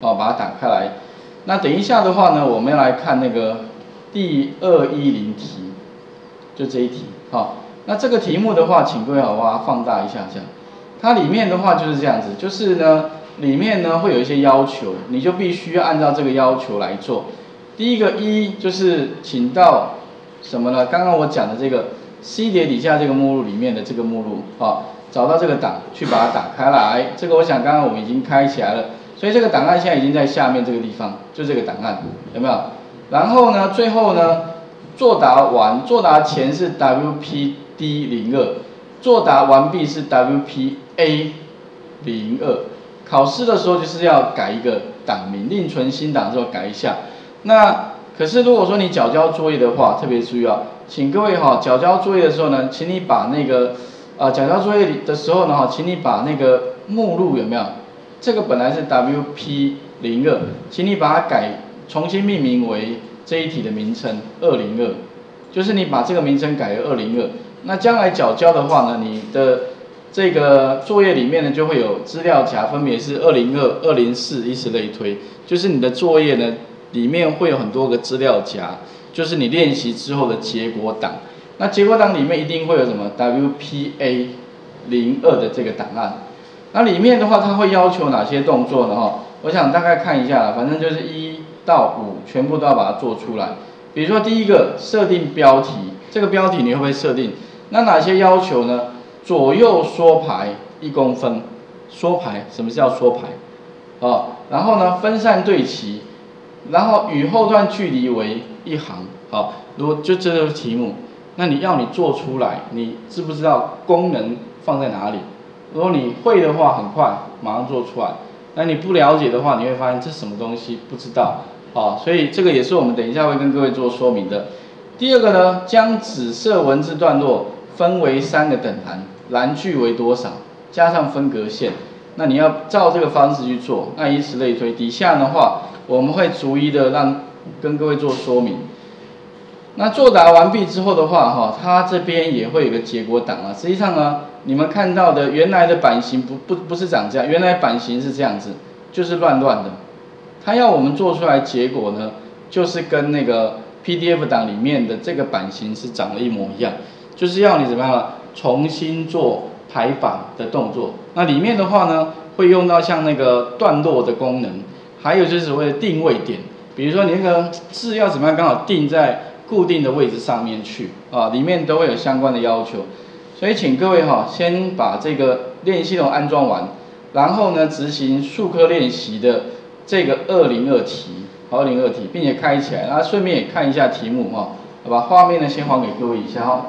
好，把它打开来。那等一下的话呢，我们要来看那个第二一零题，就这一题。好，那这个题目的话，请各位好把它放大一下，这样。它里面的话就是这样子，就是呢，里面呢会有一些要求，你就必须要按照这个要求来做。第一个一就是请到什么呢？刚刚我讲的这个 C 碟底下这个目录里面的这个目录，好，找到这个档去把它打开来。这个我想刚刚我们已经开起来了。所以这个档案现在已经在下面这个地方，就这个档案，有没有？然后呢，最后呢，作答完，作答前是 WPD 零二，作答完毕是 WPA 零二。考试的时候就是要改一个档名，另存新档之后改一下。那可是如果说你缴交作业的话，特别注意啊，请各位哈，缴交作业的时候呢，请你把那个啊缴交作业的时候呢哈，请你把那个目录有没有？这个本来是 WP 零二，请你把它改重新命名为这一题的名称二零二，就是你把这个名称改为二零二，那将来缴交的话呢，你的这个作业里面呢就会有资料夹，分别是二零二、二零四，以此类推，就是你的作业呢里面会有很多个资料夹，就是你练习之后的结果档，那结果档里面一定会有什么？WPA 零二的这个档案。那里面的话，它会要求哪些动作呢？哈，我想大概看一下，反正就是一到五全部都要把它做出来。比如说第一个设定标题，这个标题你会不会设定？那哪些要求呢？左右缩排一公分，缩排什么叫缩排？哦，然后呢分散对齐，然后与后段距离为一行。好，如果就这个题目，那你要你做出来，你知不知道功能放在哪里？如果你会的话，很快马上做出来。那你不了解的话，你会发现这什么东西不知道，好，所以这个也是我们等一下会跟各位做说明的。第二个呢，将紫色文字段落分为三个等函，栏距为多少，加上分隔线。那你要照这个方式去做，那以此类推。底下的话，我们会逐一的让跟各位做说明。那作答完毕之后的话，哈，它这边也会有个结果档啊。实际上呢，你们看到的原来的版型不不不是长这样，原来版型是这样子，就是乱乱的。它要我们做出来结果呢，就是跟那个 PDF 档里面的这个版型是长得一模一样，就是要你怎么样重新做排版的动作。那里面的话呢，会用到像那个段落的功能，还有就是所谓的定位点，比如说你那个字要怎么样刚好定在。固定的位置上面去啊，里面都会有相关的要求，所以请各位哈，先把这个练习系统安装完，然后呢执行数科练习的这个二零二题，二零二题，并且开起来，然后顺便也看一下题目哈，好吧，画面呢先还给各位一下哈。